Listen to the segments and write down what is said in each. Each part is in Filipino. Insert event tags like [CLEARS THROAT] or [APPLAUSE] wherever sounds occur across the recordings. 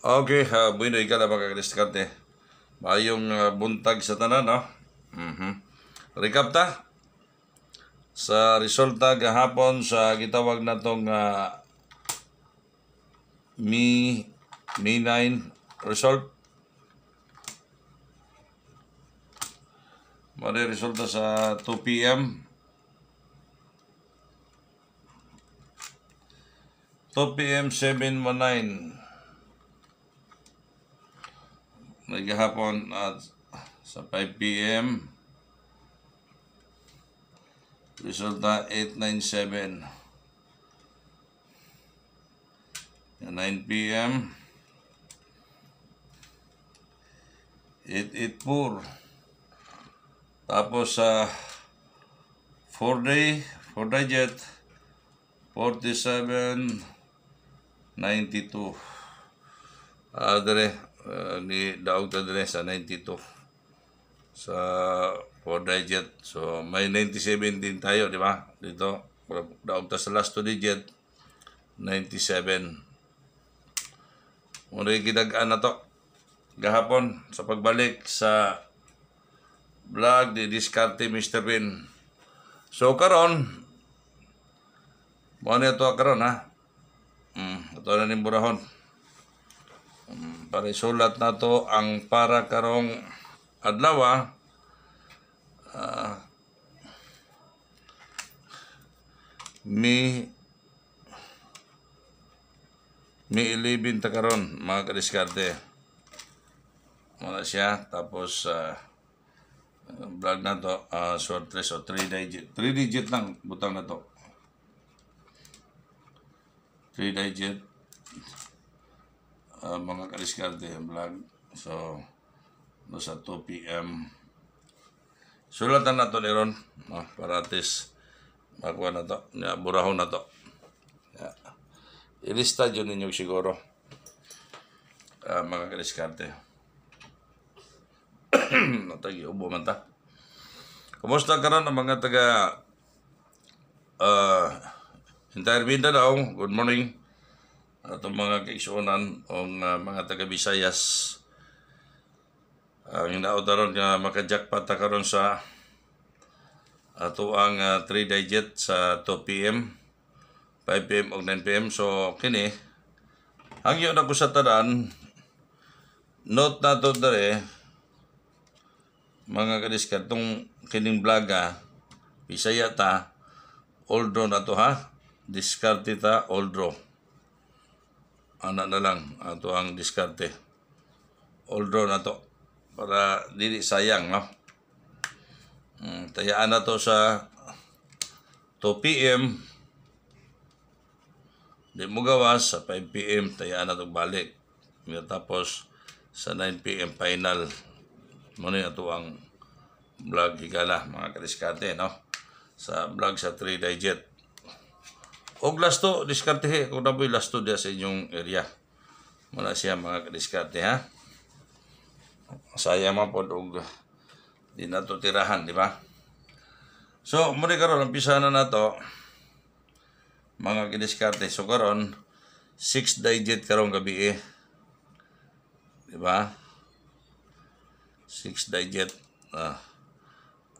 Okay, uh, bueno, ikaw na mga kadiskarte. Mayong uh, buntag sa tanan, no? Mhm. Recap ta. Sa resulta gahapon sa gitawag na tong uh, Mi Mi 9 result. Mali resulta sa 2 p.m. 2 p.m. 719 naghahapon at sa 5 p.m. Resulta 897. 9 p.m. 884. Tapos sa 4 day, 4 digit, 47, 92. Ah, dire, uh, ni daog ta dire sa 92 sa 4 digit. So may 97 din tayo di ba? Dito daog ta sa last 2 digit 97 muna gidagaan na to gahapon sa pagbalik sa vlog di diskarte Mr. Bean so karon mo na ito karon ha? Mm, ito na ni burahon Um, parisulat na to ang para karong adlaw uh, mi mi 11 ta karon mga kadiskarte. Wala siya tapos uh, vlog na to uh, short list o 3 digit 3 digit lang butang na to. 3 digit uh, mga kadiskarte vlog. So, no sa 2 p.m. Sulatan na to ni Ron. No, para at least makuha na to. Ya, burahon na to. Ya. Ilista dyan ninyo siguro. Uh, mga kadiskarte. [CLEARS THROAT] Natagi, ubo man ta. Kumusta ka ron ang mga taga uh, entire Mindanao? Good morning atong mga kaigsuonan o uh, mga taga Visayas ang uh, inautaron nga makajakpat ta karon sa ato ang uh, 3 digit sa 2 PM 5 PM o 9 PM so kini ang yun ako sa tanan note na to dere mga kadiskat tong kining blaga Bisaya ta old draw na to ha diskarte ta old draw ana na lang ato ang diskarte. All draw na to para dili sayang no? Mm, tayaan na to sa 2 PM di mo gawas sa 5 PM tayaan na to balik. Tapos sa 9 PM final. Muna na to ang vlog higala mga kadiskarte no? Sa vlog sa 3 digit Og lasto, diskarte he. Kung na po'y lasto dia sa inyong area. Muna siya mga kadiskarte ha. Saya man po og di na to tirahan, di ba? So, muna karon umpisa na na to. Mga kadiskarte. So, karon 6 digit karong gabi eh. Di ba? 6 digit ah,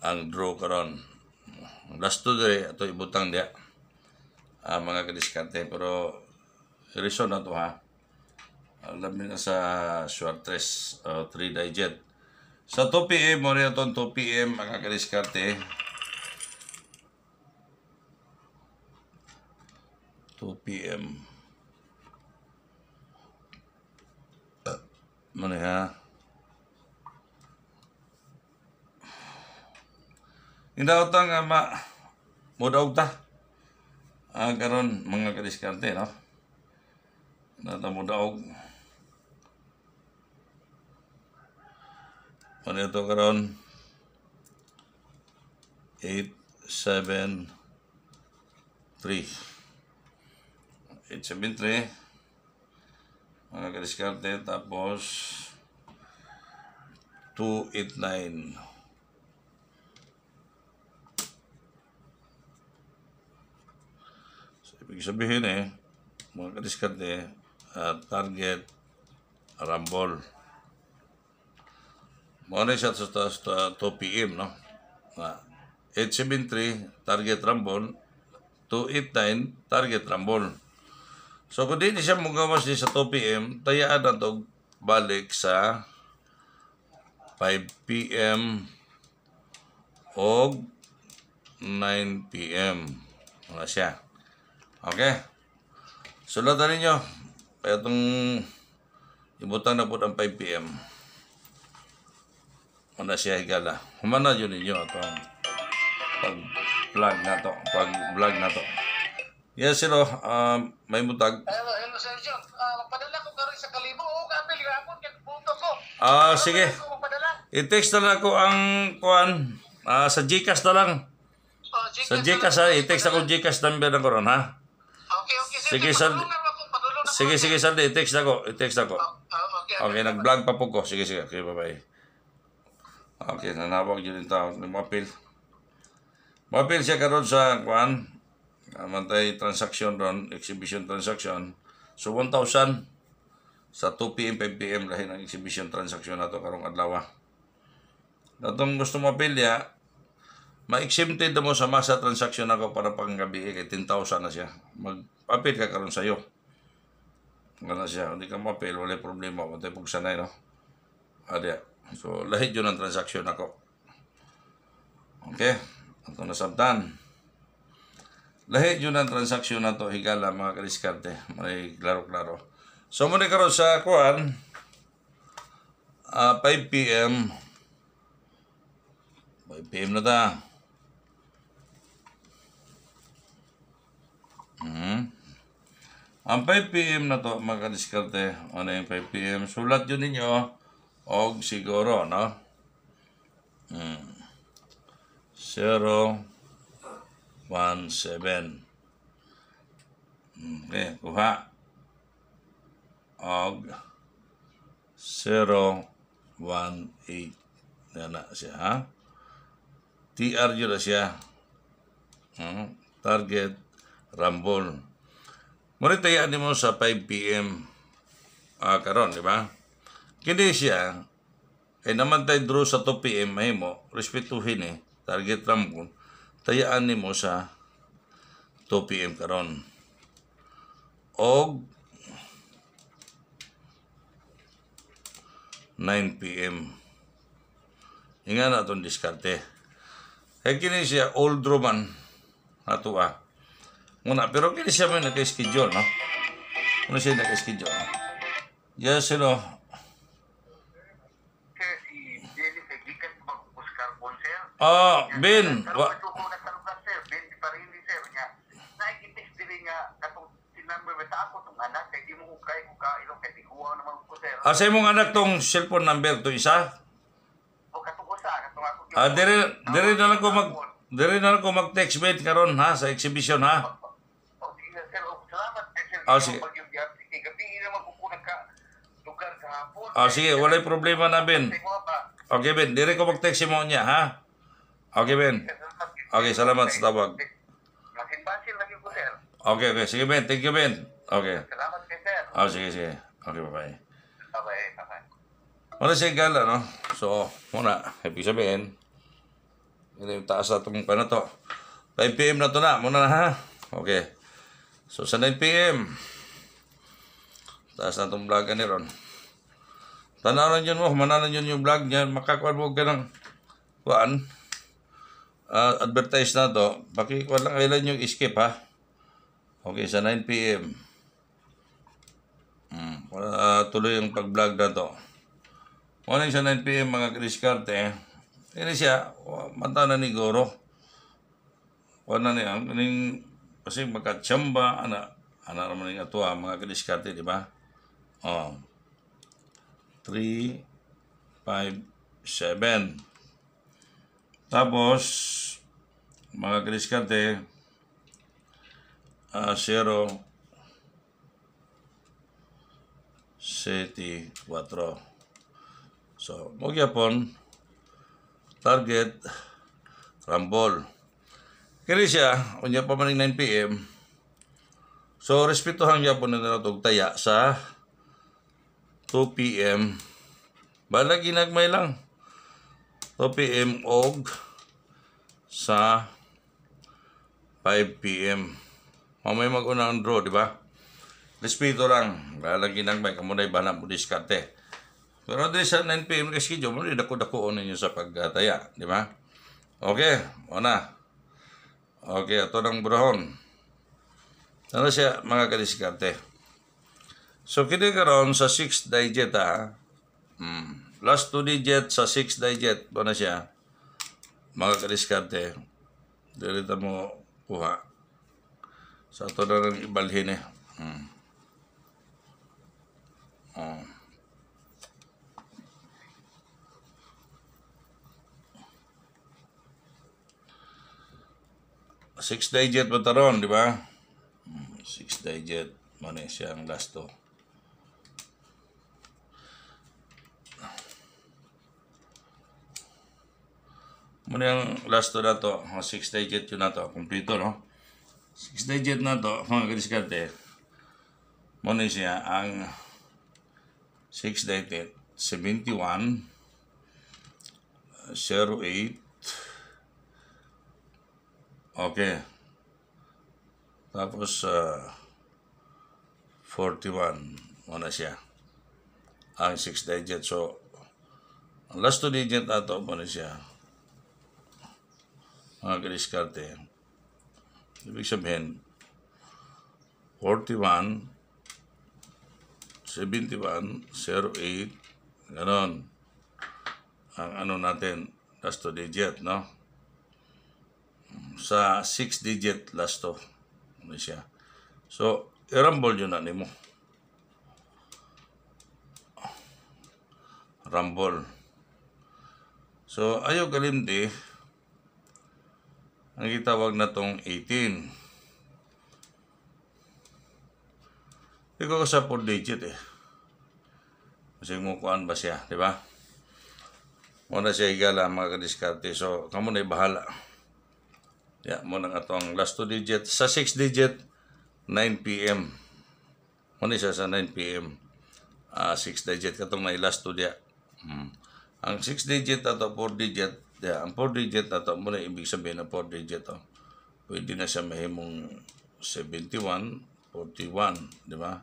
ang draw karon. Lasto dire ato ibutang dia uh, mga kadiskante. Pero, reason na to ha. Alam nyo na sa Shortress uh, 3 digit. Sa 2 p.m. mo rin itong 2 p.m. mga kadiskante. 2 p.m. Uh, ano ha? Indaw nga ma mudaw ta. Ah, karon mga kadiskarte, no? Natamo daog. Ano ito karon? 8, 7, 3. 8, 7, 3. Mga kadiskarte, tapos 2, 8, 9. Ibig sabihin eh, mga kadiskarte, uh, target Rumble. Muna siya sa, sa, sa 2 p.m. no? Na 873 target Rumble 289 target Rumble. So kung di siya mugawas di sa 2 p.m. tayaan na to balik sa 5 p.m. o 9 p.m. Mga siya. Okay? Sulatan ninyo. Kaya itong ibutang na po ng 5 p.m. Muna siya higala. Humana yun ninyo itong pag-vlog na to. Pag-vlog na to. Yes, silo. Um, may mutag. Hello, hello Sir John. Ah, magpadala ko karon sa kalibo o kapil gapon kay punto ko. Ah, sige. I-text na lang ako ang kuan ah, sa Gcash na lang. Oh, Gcash Sa Gcash ha, i-text ako Gcash number na ko ron ha. Sige, na na Sige, sige, Sandy, i-text ako. I-text ako. Ah, okay, Okay, nag-vlog pa po ko. Sige, sige. Okay, bye-bye. Okay, nanawag yun yung tao. Mapil. Mapil siya karon sa kuan. Amantay transaction ron, exhibition transaction. So, 1,000 sa 2 p.m. 5 p.m. lahi ng exhibition transaction na to karong adlaw. Datong gusto mapil ya, ma-exempted mo sa masa transaction ako para pang gabi kay 10,000 na siya. Mag-apil ka karon sa iyo. Wala siya. Hindi ka mapil, wala problema. Wala pag sanay, no? Adya. So, lahit yun ang transaction ako. Okay? Ito na sabtan. Lahit yun ang transaction na to higala mga kadiskarte. May klaro-klaro. So, muna karon sa kuan, ah 5 p.m. 5 p.m. na ta. Hmm. Ang 5 p.m. na to, mga kadiskarte, ano yung 5 p.m. Sulat yun ninyo, og siguro, no? Hmm. 0, 1, 7. Okay, kuha. Og 0, 1, 8. Yan na siya, ha? TR yun na siya. Hmm. Target, Rumble. Ngunit tayaan mo sa 5 p.m. ah karon, di ba? Kini siya, kay naman tayo draw sa 2 p.m. mahimo, respetuhin eh, target Rumble. Tayaan mo sa 2 p.m. karon. Og 9 p.m. Inga na itong diskarte. Kaya kini siya old roman ato ah. Muna, pero kini siya may naka-schedule, no? Ano siya naka-schedule? Yes, hello. Ah, Ben, wa, sir. Ben, sir. asa imong anak tong cellphone number to isa? Ah, dire dire na lang ko mag dire na lang ko mag-text bet karon ha sa exhibition ha. O sige, sir. O, Ah, sige. Pag yung gabi naman ko kuna ka lugar kahapon. Ah, sige, walay problema na Ben. Okay Ben, dire ko mag-text mo niya ha. Okay Ben. Okay, salamat sa tawag. Masin-basin lagi ko, sir. Okay, okay. Sige Ben, thank you Ben. Okay. Salamat kay sir. Ah, sige, sige. Okay, bye-bye. Bye-bye. Bye-bye. Muna siya gala, no? So, muna, ibig sabihin, yun yung taas na itong paano to. 5 p.m. na to na, muna na ha? Okay. So, sa 9 p.m., taas na itong vlog ni Ron. Tanawan yun mo, manalan yun yung vlog niya, makakuan mo ka ng kuan. Ah, advertise na to, pakikuan lang kailan yung escape ha. Okay, sa 9 p.m. Hmm, para tuloy yung pag-vlog na to. Morning sa 9 p.m. mga kriskarte. Ini siya, wa- mata na ni Goro. Wala na niya, kaning, kasi magkatsamba, ana, ana naman yung atua, mga kriskarte, di ba? Oh. 3, 5, 7. Tapos, mga kriskarte, ah 0, 7, 4. So, mo gyapon target Rumble. Kini siya, unya pa maning 9 PM. So, respetuhan gyapon na natog taya sa 2 p.m. Bala ginagmay lang. 2 p.m. og sa 5 p.m. Mamay mag-una ang draw, di ba? Respeto lang. Bala ginagmay. Kamunay ba na mo diskarte. Pero di sa 9 p.m. kasi schedule mo, dako-dako ninyo sa pagtaya, di ba? Okay, una. Okay, ito ng brahon. Ano siya, mga kadiskarte? So, kini sa 6 digit ha. Hmm. Last 2 digit sa 6 digit, ba na siya? Mga kadiskarte. Dito mo kuha. Sa ito na lang ibalhin eh. Hmm. Oh. Six digit ba taron, di ba? Hmm, Six digit. Mani siya ang last to. Muna yung last to na to, mga 6 digit yun na to, kumplito no? 6 digit na to, mga kadiskarte, muna siya ang 6 digit, 71, 08, okay, tapos uh, 41, muna siya, ang 6 digit, so, ang last 2 digit na to, muna siya, mga kadiskarte. Ibig sabihin, 41, 71, 08, ganon. Ang ano natin, last two digit, no? Sa 6 digit last to. Ano siya. So, i-rumble yun na mo. Rumble. So, ayaw kalimdi, ang itawag na tong 18. Hindi ko sa 4 digit eh. Kasi mukuan ba siya, di ba? Muna siya higala mga kadiskarte. So, kamo na bahala. Ya, muna nga itong last 2 digit. Sa 6 digit, 9 p.m. Muna siya sa 9 p.m. Ah, 6 digit. Katong na last 2 dia. Hmm. Ang 6 digit ato 4 digit, yeah, ang 4 digit ato mo na ibig sabihin ng 4 digit oh. Pwede na siya mahimong 71, 41, di ba?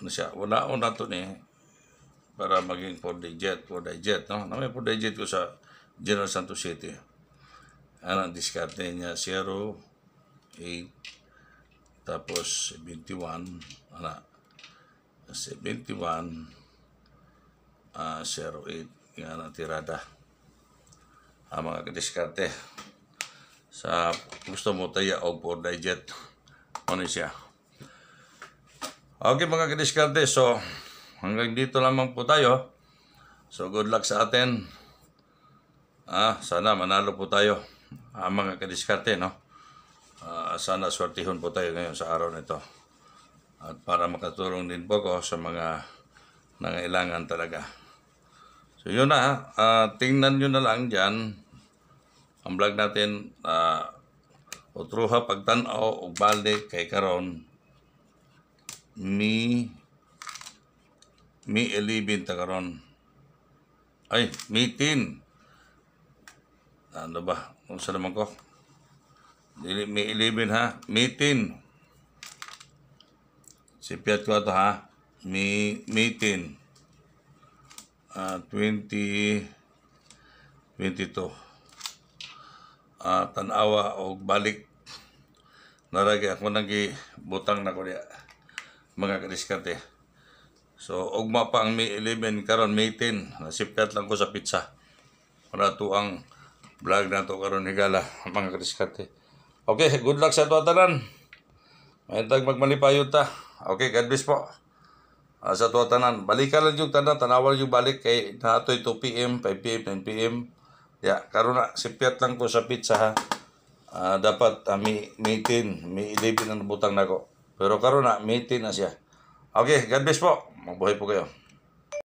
Ano siya? Wala ko na to ni para maging 4 digit, 4 digit, no? Na may 4 digit ko sa General Santos City. Ano ang diskarte niya? 0, 8, tapos 71, ano? 71, ah 08 nga na tirada. Ang mga kadiskarte sa gusto mo taya o for digit. Ano siya? Okay mga kadiskarte so hanggang dito lamang po tayo. So good luck sa atin. Ah sana manalo po tayo ang mga kadiskarte no? Ah, sana swertihon po tayo ngayon sa araw nito at para makatulong din po ko sa mga nangailangan talaga. So yun na, ah, tingnan nyo na lang dyan. Ang vlog natin uh, utruha pagtanaw o balik kay karon. Mi mi 11 ta karon. Ay mi 10 ano ba? Kung sa naman ko? Mi 11 ha? Mi 10 sipiat ko ito ha? Mi mi 10 ah 20 22 ah tanawa og balik. Naragi ako nagi butang na ko diya mga kadiskarte. So ugma pa ang May 11 karon May 10 nasipkat lang ko sa pizza para to ang vlog na to karon higala [LAUGHS] mga kadiskarte. Okay good luck sa to tanan may tag magmalipayon ta. Okay God bless po. Ah, sa tuwa tanan balikan lang yung tanan tanawal yung balik kay natoy 2 PM 5 PM 9 PM ya karon na sipiat lang ko sa pizza ha. Ah, dapat uh, may may 10 may 11 ang butang nako. Pero karon na may 10 na siya. Okay God bless po. Mabuhay po kayo